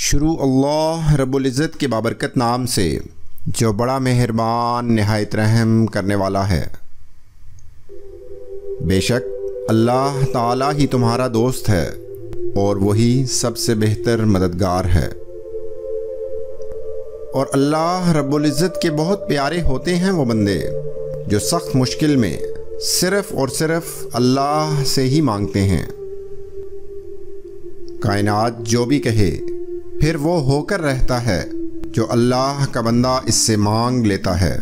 शुरू अल्लाह रब्बुल इज़्ज़त के बाबरकत नाम से, जो बड़ा मेहरबान, नहायत रहम करने वाला है। बेशक अल्लाह ताला ही तुम्हारा दोस्त है, और वही सबसे बेहतर मददगार है। और अल्लाह रब्बुल इज़्ज़त के बहुत प्यारे होते हैं वो बंदे, जो सख्त मुश्किल में सिर्फ़ और सिर्फ़ अल्लाह से ही मांगते हैं। कायनात जो भी कहे फिर वो होकर रहता है, जो अल्लाह का बंदा इससे मांग लेता है।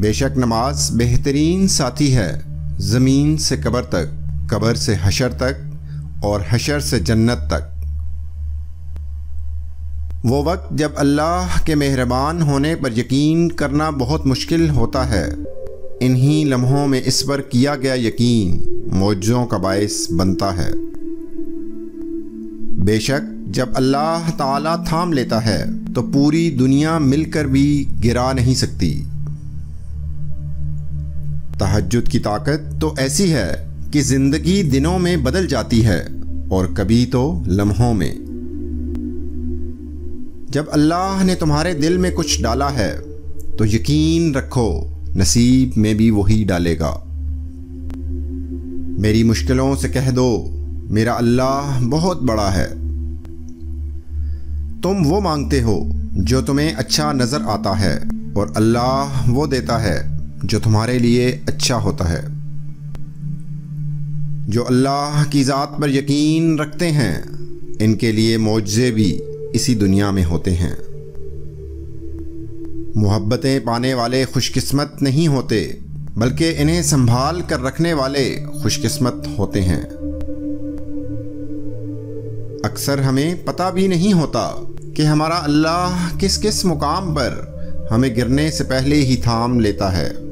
बेशक नमाज़ बेहतरीन साथी है, ज़मीन से कबर तक, कबर से हशर तक और हशर से जन्नत तक। वो वक्त जब अल्लाह के मेहरबान होने पर यकीन करना बहुत मुश्किल होता है। इन्हीं लम्हों में इस पर किया गया यकीन, मौजों का बायस बनता है। बेशक, जब अल्लाह ताला थाम लेता है तो पूरी दुनिया मिलकर भी गिरा नहीं सकती। तहजद की ताकत तो ऐसी है कि ज़िंदगी दिनों में बदल जाती है, और कभी तो लम्हों में। जब अल्लाह ने तुम्हारे दिल में कुछ डाला है तो यकीन रखो, नसीब में भी वही डालेगा। मेरी मुश्किलों से कह दो मेरा अल्लाह बहुत बड़ा है। तुम वो मांगते हो जो तुम्हें अच्छा नज़र आता है, और अल्लाह वो देता है जो तुम्हारे लिए अच्छा होता है। जो अल्लाह की ज़ात पर यकीन रखते हैं, इनके लिए मुआवजे भी इसी दुनिया में होते हैं। मोहब्बतें पाने वाले खुशकिस्मत नहीं होते, बल्कि इन्हें संभाल कर रखने वाले खुशकिस्मत होते हैं। अक्सर हमें पता भी नहीं होता कि हमारा अल्लाह किस किस मुकाम पर हमें गिरने से पहले ही थाम लेता है।